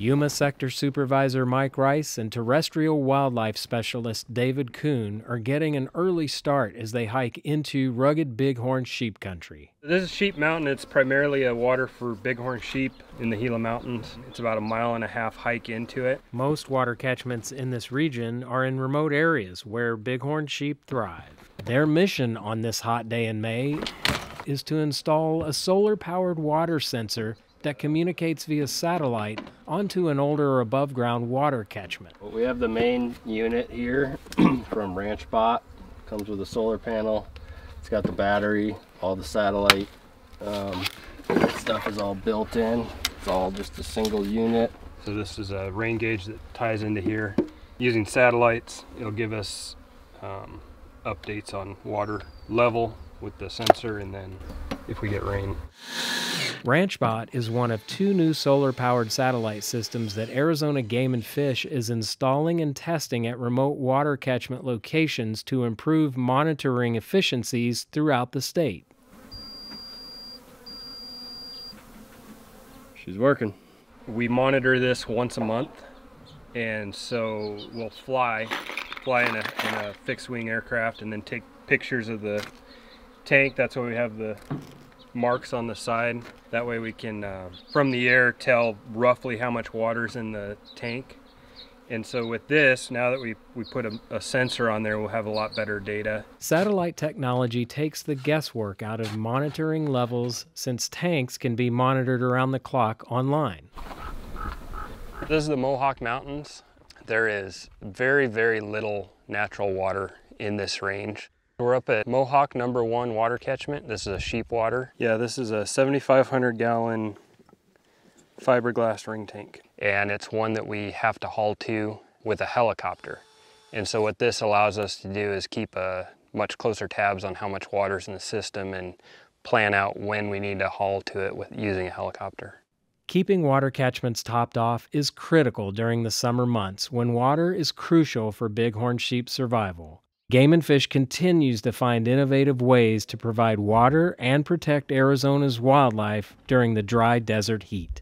Yuma Sector Supervisor Mike Rice and terrestrial wildlife specialist David Kuhn are getting an early start as they hike into rugged bighorn sheep country. This is Sheep Mountain. It's primarily a water for bighorn sheep in the Gila Mountains. It's about a mile and a half hike into it. Most water catchments in this region are in remote areas where bighorn sheep thrive. Their mission on this hot day in May is to install a solar powered water sensor that communicates via satellite onto an older or above ground water catchment. Well, we have the main unit here from RanchBot. Comes with a solar panel. It's got the battery, all the satellite um, stuff is all built in. It's all just a single unit. So this is a rain gauge that ties into here. Using satellites, it'll give us um, updates on water level with the sensor and then if we get rain. RanchBot is one of two new solar powered satellite systems that Arizona Game and Fish is installing and testing at remote water catchment locations to improve monitoring efficiencies throughout the state. She's working. We monitor this once a month, and so we'll fly, fly in a, in a fixed wing aircraft, and then take pictures of the tank. That's why we have the marks on the side. That way we can, uh, from the air, tell roughly how much water's in the tank. And so with this, now that we, we put a, a, sensor on there, we'll have a lot better data. Satellite technology takes the guesswork out of monitoring levels since tanks can be monitored around the clock online. This is the Mohawk Mountains. There is very, very little natural water in this range. We're up at Mohawk number one water catchment. This is a sheep water. Yeah, this is a 7,500 gallon fiberglass ring tank. And it's one that we have to haul to with a helicopter. And so what this allows us to do is keep a much closer tabs on how much water's in the system and plan out when we need to haul to it with using a helicopter. Keeping water catchments topped off is critical during the summer months when water is crucial for bighorn sheep survival. Game and Fish continues to find innovative ways to provide water and protect Arizona's wildlife during the dry desert heat.